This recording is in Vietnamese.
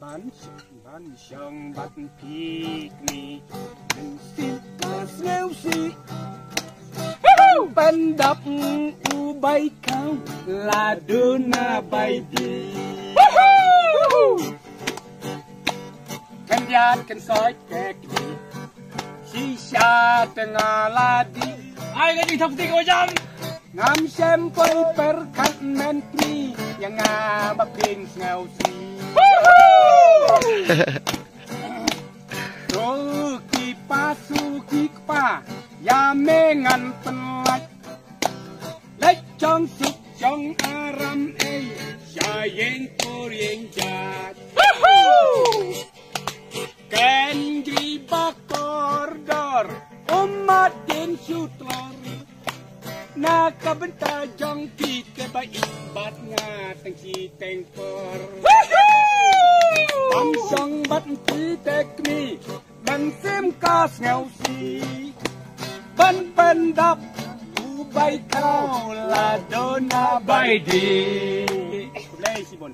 bán bán siang bắt pik ni Mình xin có nghèo xì bắn đập u bay cao là đơn bay đi. Kan yat kan soi kek di Shisha tengah đi. Ai cái gì thông tin của dân? Ngắm xem quay per sempoi men pri Yang ngabapin nghèo xì Rugi pasugi ya yame nganten lek Lejong sujong aram ei Sayeng kuring jat. Kendri bakor dor Umat din sutlor. Nakabentajong kita baik bat ngateng si tengkor Woohoo! Am song bat ti tek mi Man sim kas ngau si Ban ban dap U bay kau la dona bay di Lay si bon